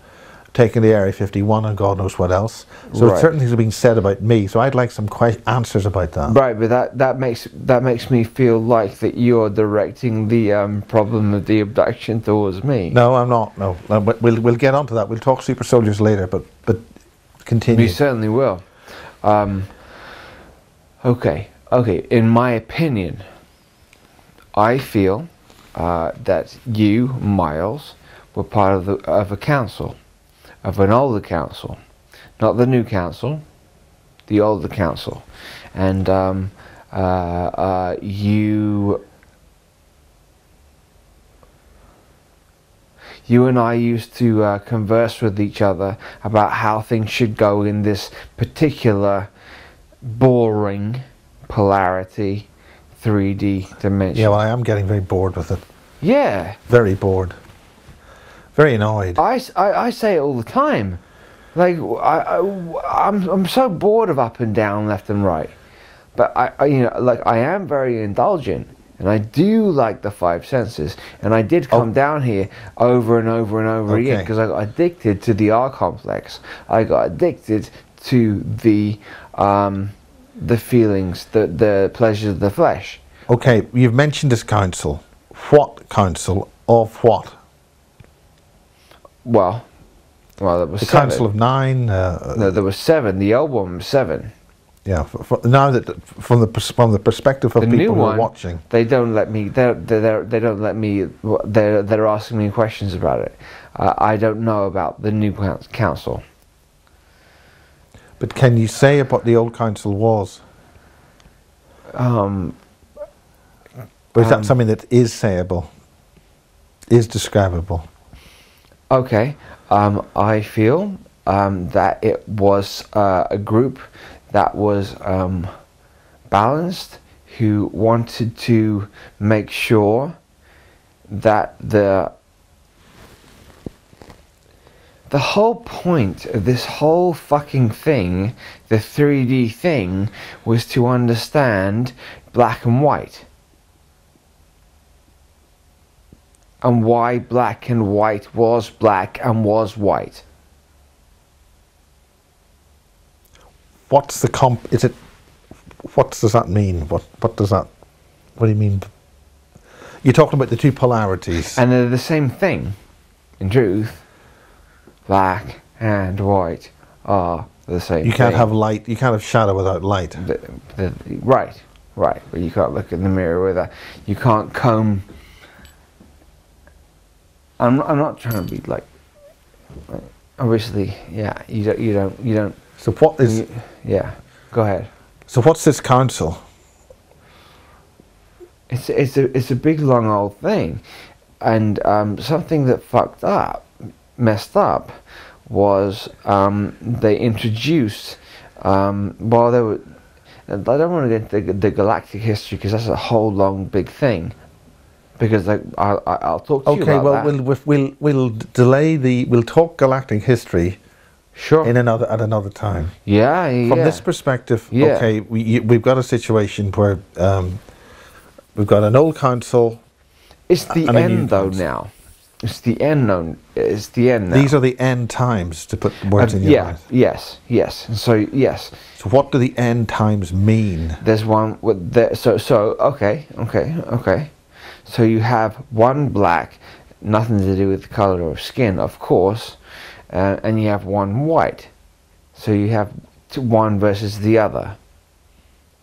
taken to Area 51 and God knows what else. So Right. certain things are being said about me. So I'd like some answers about that. Right, but that, that makes that makes me feel like that you're directing the um, problem of the abduction towards me. No, I'm not. No, No, but we'll we'll get onto that. We'll talk Super Soldiers later. But but continue. We certainly will. Um, okay, okay. In my opinion, I feel uh, that you, Miles, were part of the of a council, of an older council, not the new council, the older council, and um, uh, uh, you. You and I used to uh, converse with each other about how things should go in this particular boring polarity 3D dimension. yeah, well, I am getting very bored with it. Yeah, Very bored. Very annoyed. I I say it all the time. Like I, I I'm I'm so bored of up and down, left and right. But I, I you know like I am very indulgent. And I do like the five senses, and I did come down here over and over and over again because I got addicted to the R complex. I got addicted to the um, the feelings, the the pleasures of the flesh. Okay, you've mentioned this council. What council of what? Well, well, there was The seven. council of nine. Uh, no, there was seven. The old one was seven. yeah. f- f- now that from the from the perspective of the people who one, are watching, they don't let me. They they they don't let me. They're they're asking me questions about it. Uh, I don't know about the new council. but can you say what the old council was? Um, Or is Um, that something that is sayable? Is describable? Okay. Um, I feel um, that it was uh, a group that was um, balanced, who wanted to make sure that the the whole point of this whole fucking thing, the 3D thing, was to understand black and white. And why black and white was black and was white. What's the comp? Is it? What does that mean? What What does that? What do you mean? You're talking about the two polarities. And they're the same thing. In truth, black and white are the same you can't thing. have light. You can't have shadow without light. the, the, right, right. But you can't look in the mirror with a. You can't comb. I'm I'm not trying to be like. like, Obviously, yeah. You don't. You don't. You don't. So what is? you- yeah. Go ahead. So what's this council? It's it's a it's a big long old thing, and um, something that fucked up, messed up, was um, they introduced um, while they were and I don't want to get into the, the galactic history because that's a whole long big thing. Because I, I I'll talk to you Okay, about well, that. we'll, we'll we'll we'll delay the we'll talk galactic history sure. in another at another time. yeah, yeah. From this perspective, Yeah. okay, we you, we've got a situation where um, we've got an old council. it's the end though council. now. It's the end known. It's the end now. These are the end times to put words Uh, in your yeah. mouth. Yes. Yes. So yes, So what do the end times mean? there's one with the, so so okay okay okay. So you have one black, nothing to do with the color of skin, of course, uh, and you have one white. So you have one versus the other.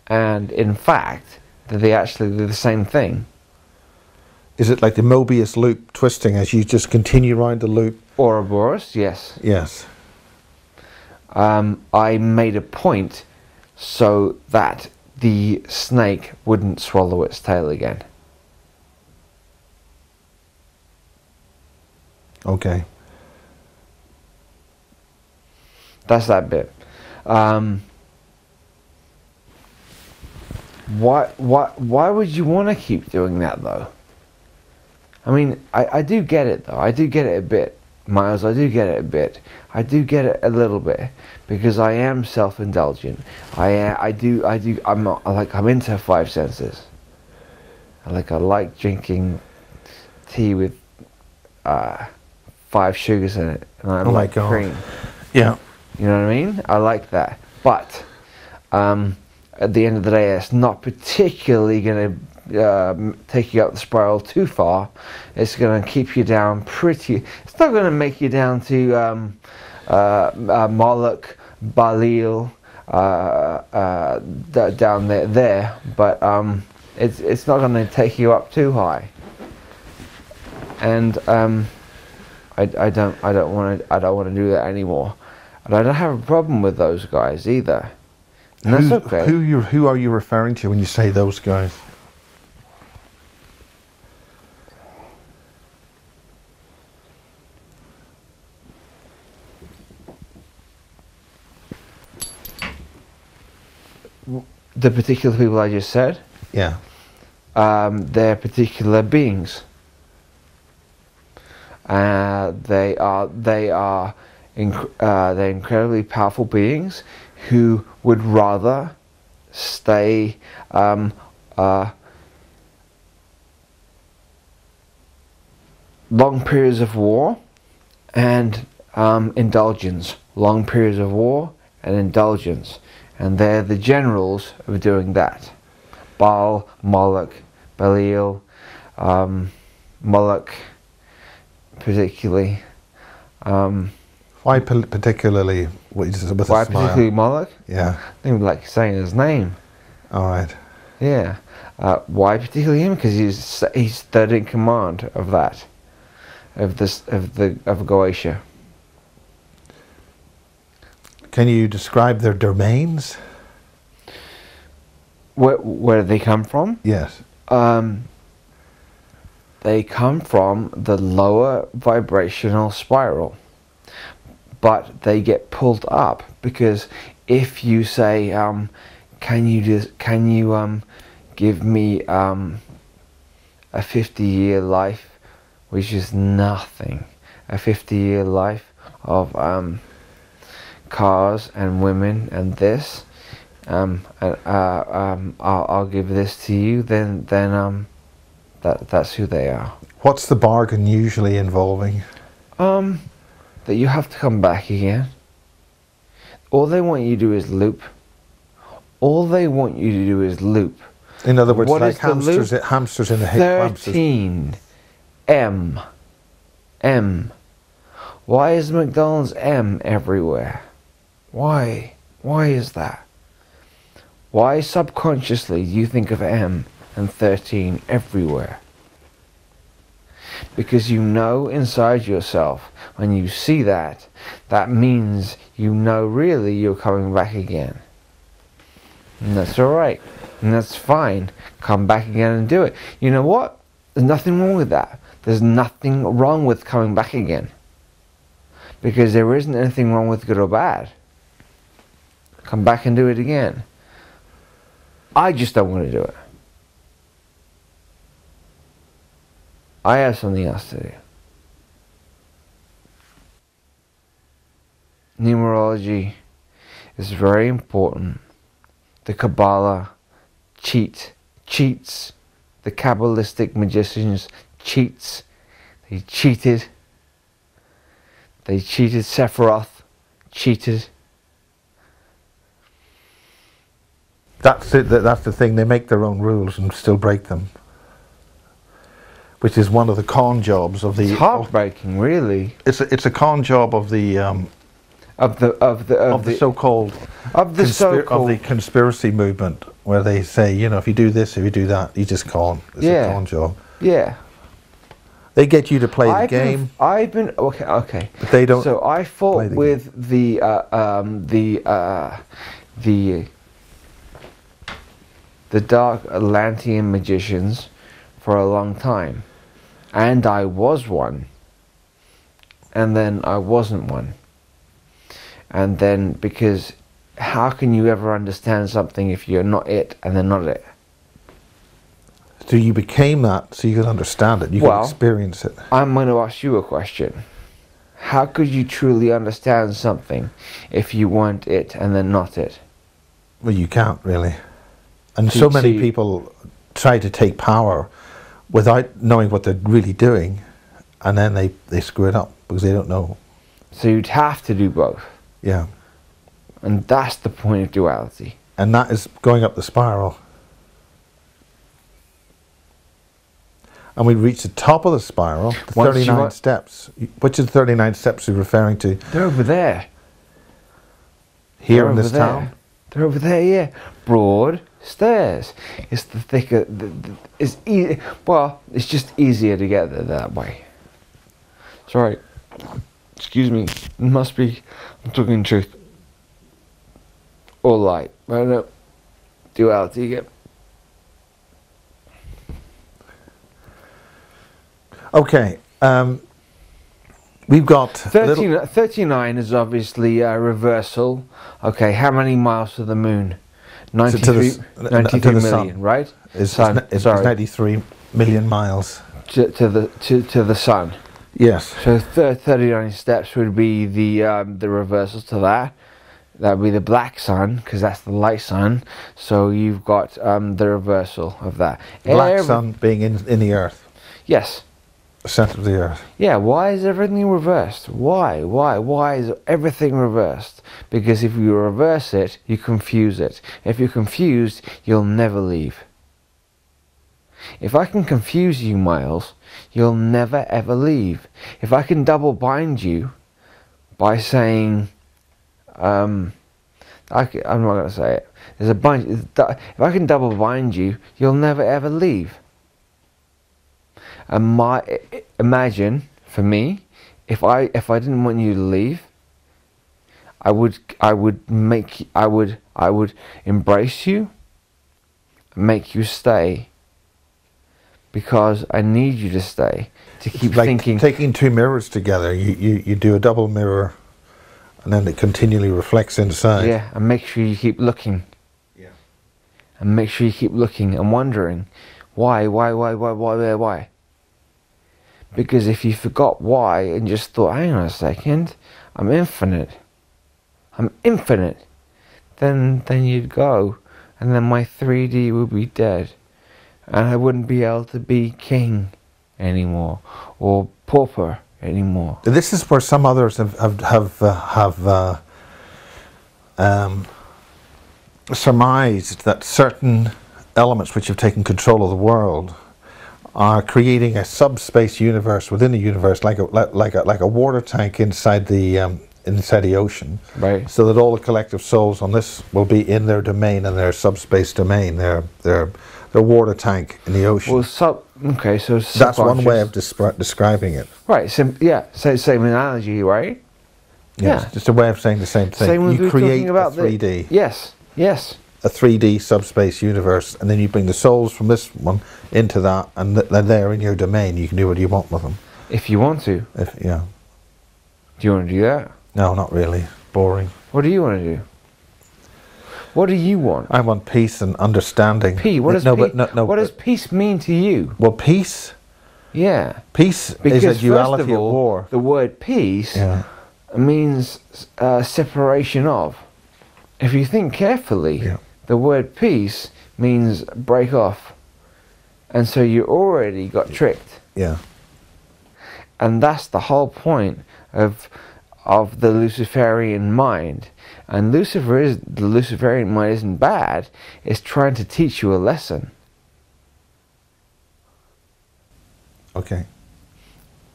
And in fact, they actually do the same thing. Is it like the Mobius loop twisting as you just continue around the loop? Ouroboros, yes. Yes. um, I made a point so that the snake wouldn't swallow its tail again. Okay. That's that bit. Um, why, why, why would you want to keep doing that though? I mean, I, I do get it though. I do get it a bit, Miles. I do get it a bit. I do get it a little bit because I am self-indulgent. I I do I do I'm not, like I'm into five senses. Like I like drinking tea with uh, five sugars in it, and I Oh like cream. Yeah. You know what I mean? I like that. But um, at the end of the day, it's not particularly going to uh, take you up the spiral too far. It's going to keep you down pretty. It's not going to make you down to um, uh, uh, Moloch, Belial, uh, uh, d- down there, there. But um, it's it's not going to take you up too high. And um, I, I don't I don't want to I don't want to do that anymore. And I don't have a problem with those guys either. And that's who, okay. Who you who are you referring to when you say those guys? the particular people I just said, Yeah. um, they're particular beings. Uh, they are they are inc- uh, they're incredibly powerful beings who would rather stay um, uh, long periods of war and um, indulgence, long periods of war and indulgence, and they're the generals of doing that. Baal, Moloch, Belial, um, Moloch, particularly. Um, Why particularly what with why particularly Moloch? Yeah. I even like saying his name. All right. Yeah. Uh, why particularly him? Because he's he's third in command of that, of this of the of Goetia. Can you describe their domains? Where where they come from? Yes. Um, they come from the lower vibrational spiral, but they get pulled up because if you say, um, "Can you just can you um, give me um, a fifty-year life," which is nothing, a fifty-year life of um, cars and women and this um, uh, um, I'll, I'll give this to you, then then um, that that's who they are. What's the bargain usually involving? Um, that you have to come back again. All they want you to do is loop. All they want you to do is loop. In other words, What like is the loop? hamsters, hamsters in a hip. hamsters. Thirteen M M. Why is McDonald's M everywhere? Why? Why is that? Why subconsciously do you think of M and 13 everywhere? Because you know inside yourself, when you see that, that means you know really you're coming back again. And that's alright. And that's fine. Come back again and do it. You know what? There's nothing wrong with that. There's nothing wrong with coming back again. Because there isn't anything wrong with good or bad. Come back and do it again. I just don't want to do it. I have something else to do. Numerology is very important. The Kabbalah cheat cheats. The Kabbalistic magicians cheats. They cheated. They cheated Sephiroth. Cheated. That's it. That's the thing. They make their own rules and still break them, which is one of the con jobs of the. It's heartbreaking, really. It's a, it's a con job of the um, Of the of the of, of the, so-called of the so-called of the conspiracy movement, where they say, you know, if you do this, if you do that, you just con. It's Yeah. a con job. yeah. They get you to play the I've game, Been, I've been okay. Okay. but they don't. So I fought the with the uh, um, the uh, the the Dark Atlantean magicians for a long time, and I was one, and then I wasn't one, and then because how can you ever understand something if you're not it and then not it? so you became that, so you could understand it. You Well- could experience it. I'm going to ask you a question. How could you truly understand something if you weren't it and then not it? Well, you can't really. And So so you many see- people try to take power without knowing what they're really doing, and then they, they screw it up because they don't know. So you'd have to do both. Yeah. And that's the point of duality. And that is going up the spiral. And we reach the top of the spiral, the Once 39 wa- steps. Which is 39 steps you're referring to They're over there. here They're in this there. town? They're over there, yeah. Broad stairs. It's the thicker. The, the, it's easy. Well, it's just easier to get there that way. Sorry. Excuse me. It must be. I'm talking truth. Or light. I don't know. Duality again. Okay. Um, we've got a little- 13, 39 is obviously a reversal. Okay, how many miles to the moon? To the 93, s- n- n- to the million, sun. right? is, sun, is, is sorry. 93 million miles. To, to the to, to the sun. Yes. So th- 39 steps would be the um, the reversals to that. That would be the black sun because that's the light sun. So you've got um, the reversal of that. Black Every- sun being in, in the earth, Yes. Center of the earth. Yeah, why is everything reversed? Why? Why? Why is everything reversed? Because if you reverse it, you confuse it. If you're confused, you'll never leave. If I can confuse you, Miles, you'll never ever leave. If I can double bind you by saying, um, I am not going to say it. There's a bunch. If I can double bind you, you'll never ever leave. And my imagine for me, if I if I didn't want you to leave, I would I would make I would I would embrace you, make you stay. Because I need you to stay to keep like thinking. taking two mirrors together. You, you, you do a double mirror, and then it continually reflects inside. Yeah, and make sure you keep looking. Yeah. And make sure you keep looking and wondering, why, why, why, why, why, why, why? Because if you forgot why and just thought, hang on a second, I'm infinite, I'm infinite, then then you'd go, and then my 3D would be dead, and I wouldn't be able to be king anymore or pauper anymore. This is where some others have have have, uh, have uh, um, surmised that certain elements which have taken control of the world are creating a subspace universe within the universe, like a like, a like a water tank inside the um, inside the ocean, Right. so that all the collective souls on this will be in their domain and their subspace domain, their their their water tank in the ocean. Well, sub. Okay, so That's one way of describing it. Right. Sim- yeah. So same analogy, right? Yes, Yeah. just a way of saying the same thing. Same you create about 3D, The, yes. Yes. A 3D subspace universe, and then you bring the souls from this one into that, and th- they're there in your domain. You can do what you want with them. If you want to. If yeah, Do you want to do that? no, not really. Boring. What do you want to do? What do you want? I want peace and understanding. P. What does no, pe- but no, no. What does peace mean to you? well, peace. Yeah. Peace Because is a duality first of all, of war. the word peace Yeah. means uh, separation of. If you think carefully, Yeah. The word peace means break off. And so you already got tricked. Yeah. And that's the whole point of of the Luciferian mind. And Lucifer is the Luciferian mind isn't bad, it's trying to teach you a lesson. Okay.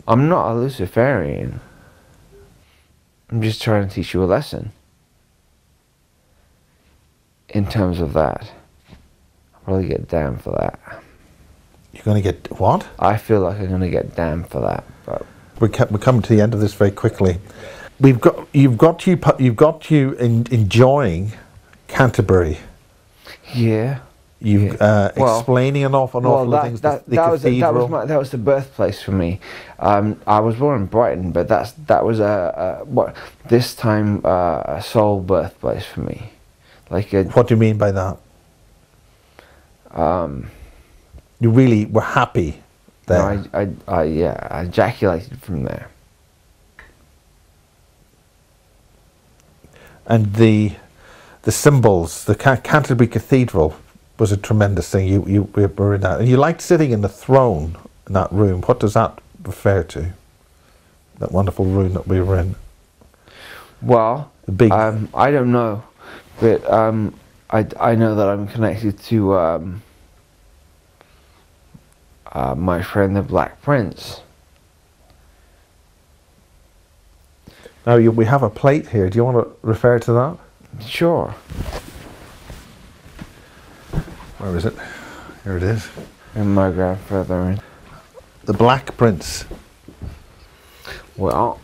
I'm not a Luciferian. I'm just trying to teach you a lesson. In terms of that. I'll probably get damned for that. You're going to get what? I feel like I'm gonna get damned for that, but We're, we're coming to the end of this very quickly. We've got you've got you you've got you in, enjoying Canterbury. yeah. You've Yeah. uh, Well- explaining an awful, an Well, awful that, things. that, the, the that was that was my, that was the birthplace for me. Um, I was born in Brighton, but that's that was a, a what this time uh, a soul birthplace for me. Like a what do you mean by that? um, You really were happy there. no, I, I, I yeah, I ejaculated from there. and the the symbols, the Ca- Canterbury Cathedral was a tremendous thing. You you were in that, and you liked sitting in the throne in that room. What does that refer to? That wonderful room that we were in. Well, The big. um, I don't know, but um, I I know that I'm connected to um, uh, my friend the Black Prince. now you, we have a plate here. Do you want to refer to that? Sure. Where is it? Here it is. And my grandfather. The Black Prince. Well,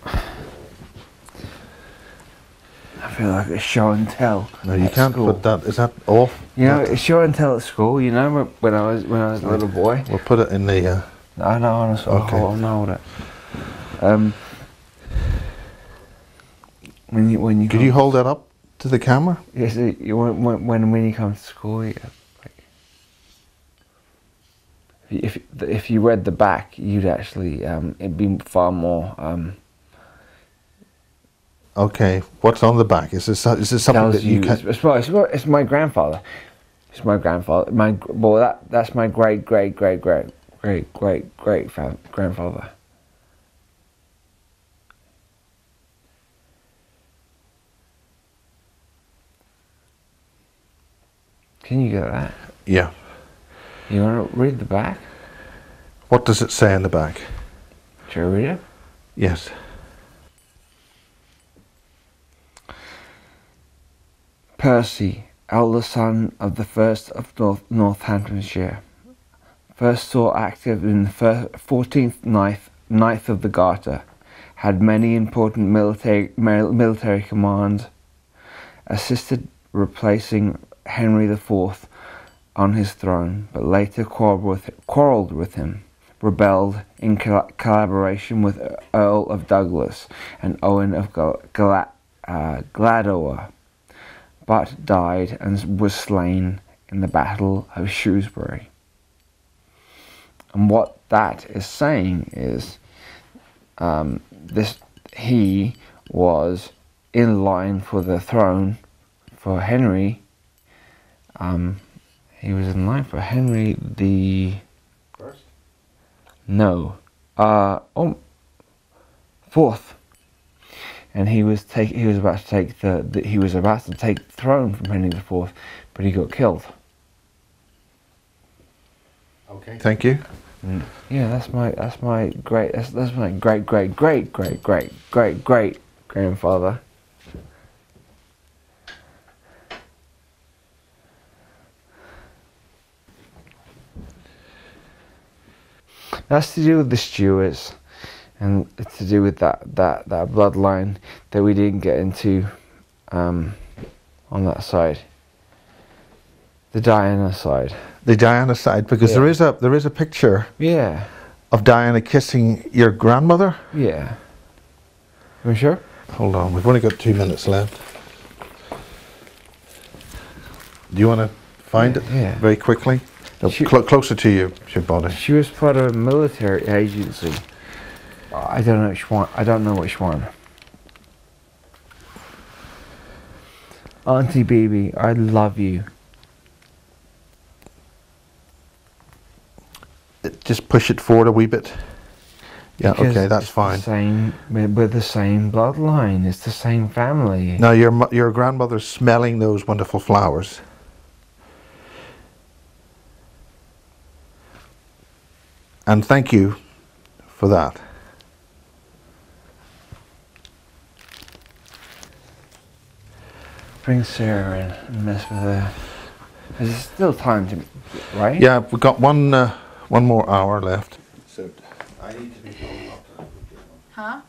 feel like it's show and tell. No, you can't school. put that. Is that off? You know, it's show and tell at school. You know, when I was when I was a little boy. We'll put it in the. Uh, I know, honestly. Okay. I'll hold it. Um, when you when you could you hold that up to the camera? Yes, it- you when when when you come to school, you, like, if if if you read the back, you'd actually um, it'd be far more um, Okay. What's on the back? Is this is this something tells that you, you. can? it's, my- it's, it's my grandfather. It's my grandfather. My well, that that's my great great great great great great great grandfather. Can you get that? Yeah. You want to read the back? What does it say in the back? Should I read it? Yes. Percy, eldest son of the first of North, Northamptonshire, first saw active in the 14th ninth, ninth of the Garter, had many important military military commands, assisted replacing Henry IV on his throne, but later quarreled with, quarreled with him, rebelled in col- collaboration with Earl of Douglas and Owen of Gla- uh, Gladower but died and was slain in the Battle of Shrewsbury. And what that is saying is um, this he was in line for the throne for Henry. Um, he was in line for Henry the First. no, uh, oh, fourth and he was take he was about to take the, the he was about to take the throne from Henry IV, but he got killed. Okay. Thank you. Mm. Yeah, that's my that's my great that's that's my great great great great great great great grandfather. That's to do with the Stuarts, and it's to do with that that that bloodline that we didn't get into um, on that side. The Diana side. The Diana side, because Yeah. there is a there is a picture Yeah, of Diana kissing your grandmother. yeah. Are you sure? Hold on, we've only got two minutes left. Do you want to find it Yeah. very quickly? No, She- clo- closer to you, your body. She was part of a military agency. I don't know which one. I don't know which one. Auntie Bibi, I love you. Just push it forward a wee bit. Yeah, Because okay, that's fine. Same, we're we're the same bloodline. It's the same family. Now your your grandmother's smelling those wonderful flowers. And thank you for that. Bring Sarah in and mess with her. There's still time to, right? Yeah, we've got one uh, one more hour left. So I need to be Huh?